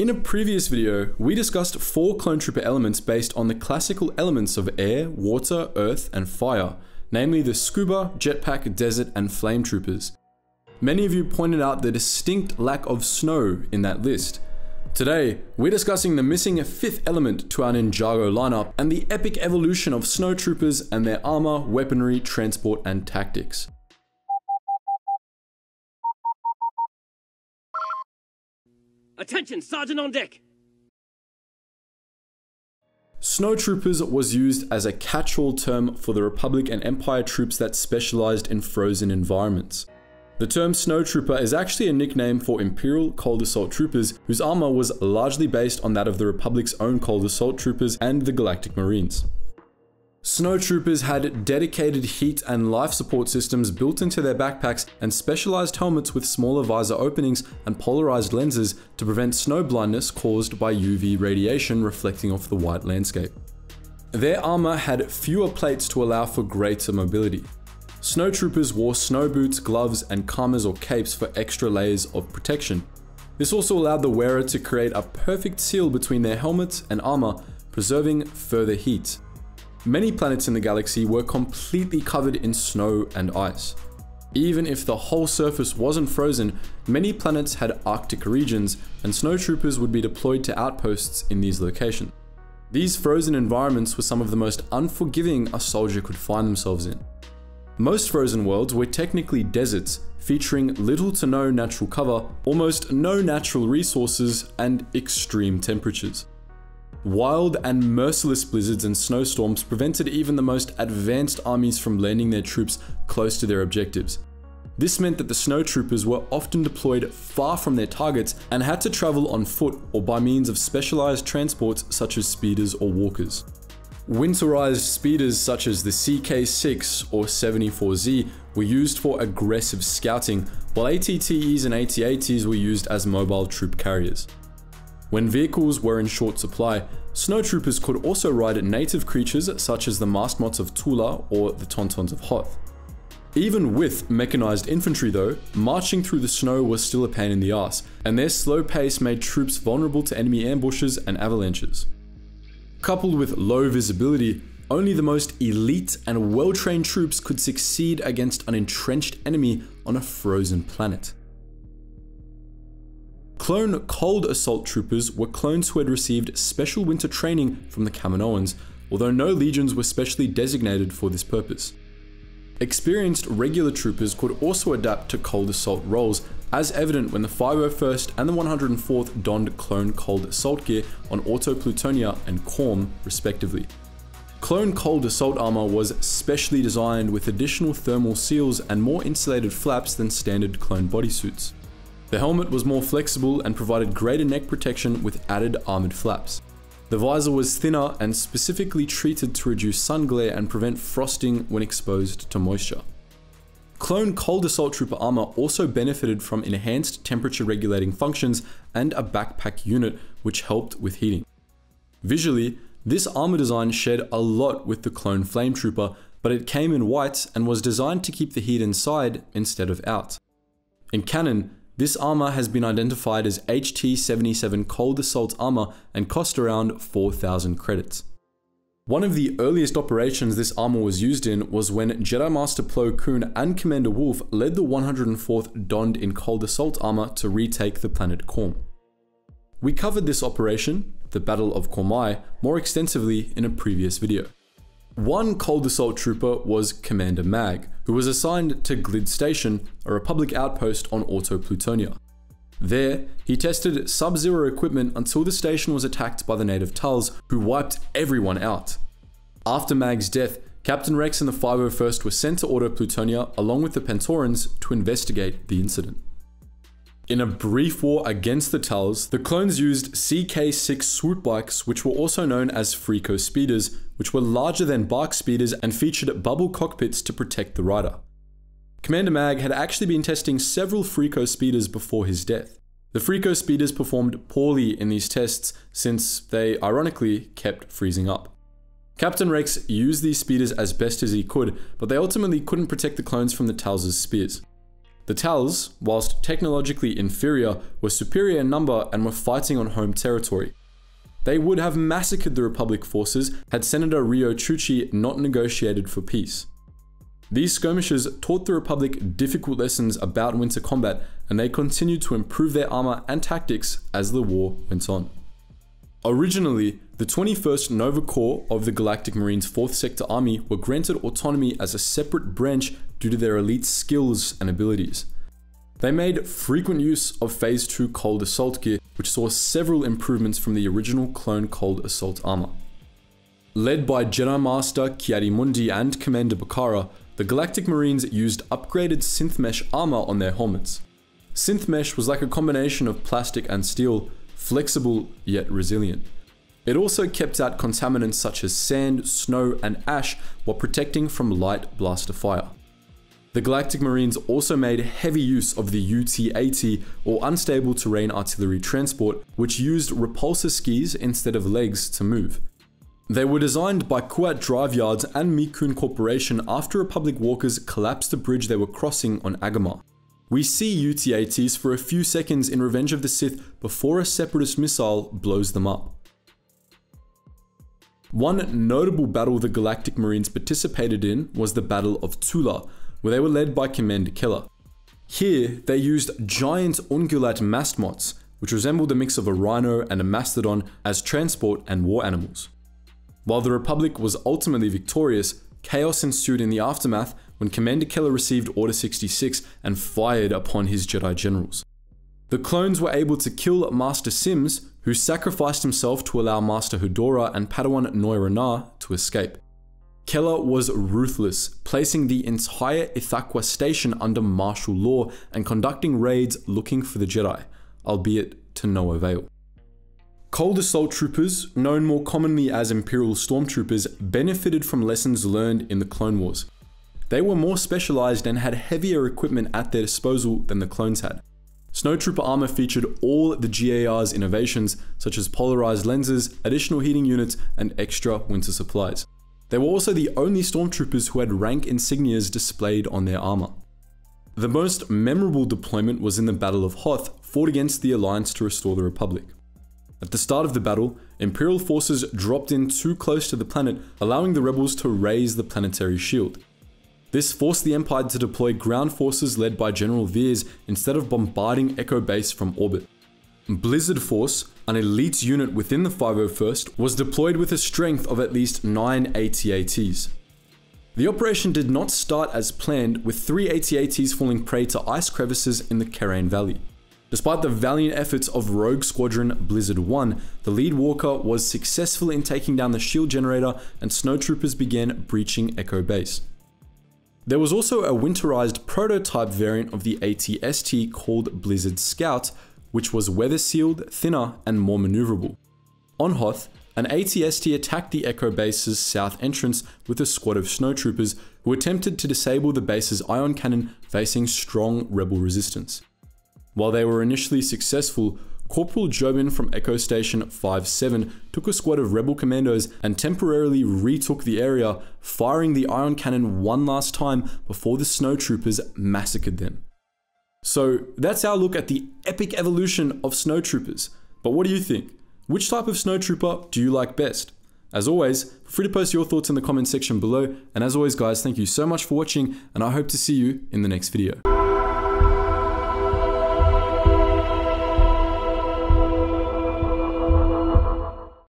In a previous video, we discussed four Clone Trooper elements based on the classical elements of air, water, earth, and fire, namely the scuba, jetpack, desert, and flame troopers. Many of you pointed out the distinct lack of snow in that list. Today, we're discussing the missing fifth element to our Ninjago lineup and the epic evolution of snow troopers and their armor, weaponry, transport, and tactics. Attention, Sergeant on deck! Snowtroopers was used as a catch-all term for the Republic and Empire troops that specialized in frozen environments. The term Snowtrooper is actually a nickname for Imperial Cold Assault Troopers whose armor was largely based on that of the Republic's own Cold Assault Troopers and the Galactic Marines. Snowtroopers had dedicated heat and life support systems built into their backpacks and specialized helmets with smaller visor openings and polarized lenses to prevent snow blindness caused by UV radiation reflecting off the white landscape. Their armor had fewer plates to allow for greater mobility. Snowtroopers wore snow boots, gloves, and kamas or capes for extra layers of protection. This also allowed the wearer to create a perfect seal between their helmet and armor, preserving further heat. Many planets in the galaxy were completely covered in snow and ice. Even if the whole surface wasn't frozen, many planets had arctic regions, and snowtroopers would be deployed to outposts in these locations. These frozen environments were some of the most unforgiving a soldier could find themselves in. Most frozen worlds were technically deserts, featuring little to no natural cover, almost no natural resources, and extreme temperatures. Wild and merciless blizzards and snowstorms prevented even the most advanced armies from landing their troops close to their objectives. This meant that the snowtroopers were often deployed far from their targets and had to travel on foot or by means of specialized transports such as speeders or walkers. Winterized speeders such as the CK6 or 74Z were used for aggressive scouting, while ATTEs and AT-ATs were used as mobile troop carriers. When vehicles were in short supply, snowtroopers could also ride native creatures such as the Mastmots of Toola or the Tauntauns of Hoth. Even with mechanized infantry though, marching through the snow was still a pain in the ass, and their slow pace made troops vulnerable to enemy ambushes and avalanches. Coupled with low visibility, only the most elite and well-trained troops could succeed against an entrenched enemy on a frozen planet. Clone Cold Assault Troopers were clones who had received special winter training from the Kaminoans, although no legions were specially designated for this purpose. Experienced regular troopers could also adapt to cold assault roles, as evident when the 501st and the 104th donned clone cold assault gear on Orto Plutonia and Khorm, respectively. Clone cold assault armor was specially designed with additional thermal seals and more insulated flaps than standard clone bodysuits. The helmet was more flexible and provided greater neck protection with added armored flaps. The visor was thinner and specifically treated to reduce sun glare and prevent frosting when exposed to moisture. Clone Cold Assault Trooper armor also benefited from enhanced temperature regulating functions and a backpack unit which helped with heating. Visually, this armor design shared a lot with the Clone Flame Trooper, but it came in white and was designed to keep the heat inside instead of out. In canon, this armor has been identified as HT-77 Cold Assault armor and cost around 4,000 credits. One of the earliest operations this armor was used in was when Jedi Master Plo Koon and Commander Wolf led the 104th donned in Cold Assault armor to retake the planet Khorm. We covered this operation, the Battle of Khormai, more extensively in a previous video. One Cold Assault trooper was Commander Mag, who was assigned to Glid Station, a Republic outpost on Orto Plutonia. There, he tested sub-zero equipment until the station was attacked by the native Talz, who wiped everyone out. After Mag's death, Captain Rex and the 501st were sent to Orto Plutonia along with the Pantorans to investigate the incident. In a brief war against the Talz, the clones used CK6 swoop bikes, which were also known as Freeco speeders, which were larger than BARC speeders and featured bubble cockpits to protect the rider. Commander Mag had actually been testing several Freeco speeders before his death. The Freeco speeders performed poorly in these tests since they, ironically, kept freezing up. Captain Rex used these speeders as best as he could, but they ultimately couldn't protect the clones from the Talz' spears. The Talz, whilst technologically inferior, were superior in number and were fighting on home territory. They would have massacred the Republic forces had Senator Riyo Chuchi not negotiated for peace. These skirmishes taught the Republic difficult lessons about winter combat, and they continued to improve their armor and tactics as the war went on. Originally, the 21st Nova Corps of the Galactic Marines 4th Sector Army were granted autonomy as a separate branch due to their elite skills and abilities. They made frequent use of Phase 2 Cold Assault gear, which saw several improvements from the original clone Cold Assault armor. Led by Jedi Master Ki-Adi-Mundi and Commander Bacara, the Galactic Marines used upgraded synth mesh armor on their helmets. Synth mesh was like a combination of plastic and steel, flexible yet resilient. It also kept out contaminants such as sand, snow, and ash while protecting from light blaster fire. The Galactic Marines also made heavy use of the UT-80 or Unstable Terrain Artillery Transport, which used repulsor skis instead of legs to move. They were designed by Kuat Drive Yards and Mikun Corporation after Republic walkers collapsed the bridge they were crossing on Agamar. We see UT-80s for a few seconds in Revenge of the Sith before a Separatist missile blows them up. One notable battle the Galactic Marines participated in was the Battle of Toola, where they were led by Commander Keller. Here, they used giant ungulate mastmots, which resembled a mix of a rhino and a mastodon as transport and war animals. While the Republic was ultimately victorious, chaos ensued in the aftermath when Commander Keller received Order 66 and fired upon his Jedi generals. The clones were able to kill Master Sims, who sacrificed himself to allow Master Hudora and Padawan Noira Na to escape. Keller was ruthless, placing the entire Ithaqua station under martial law and conducting raids looking for the Jedi, albeit to no avail. Cold Assault Troopers, known more commonly as Imperial Stormtroopers, benefited from lessons learned in the Clone Wars. They were more specialized and had heavier equipment at their disposal than the clones had. Snowtrooper armor featured all the GAR's innovations, such as polarized lenses, additional heating units, and extra winter supplies. They were also the only stormtroopers who had rank insignias displayed on their armor. The most memorable deployment was in the Battle of Hoth, fought against the Alliance to restore the Republic. At the start of the battle, Imperial forces dropped in too close to the planet, allowing the rebels to raise the planetary shield. This forced the Empire to deploy ground forces led by General Veers instead of bombarding Echo Base from orbit. Blizzard Force, an elite unit within the 501st, was deployed with a strength of at least 9 AT-ATs. The operation did not start as planned, with 3 AT-ATs falling prey to ice crevices in the Kerain Valley. Despite the valiant efforts of Rogue Squadron Blizzard 1, the lead walker was successful in taking down the shield generator and snowtroopers began breaching Echo Base. There was also a winterized prototype variant of the AT-ST called Blizzard Scout, which was weather sealed, thinner, and more maneuverable. On Hoth, an AT-ST attacked the Echo base's south entrance with a squad of snowtroopers who attempted to disable the base's ion cannon facing strong rebel resistance. While they were initially successful, Corporal Jobin from Echo Station 5-7 took a squad of rebel commandos and temporarily retook the area, firing the ion cannon one last time before the snowtroopers massacred them. So that's our look at the epic evolution of snowtroopers. But what do you think? Which type of snowtrooper do you like best? As always, free to post your thoughts in the comment section below. And as always guys, thank you so much for watching and I hope to see you in the next video.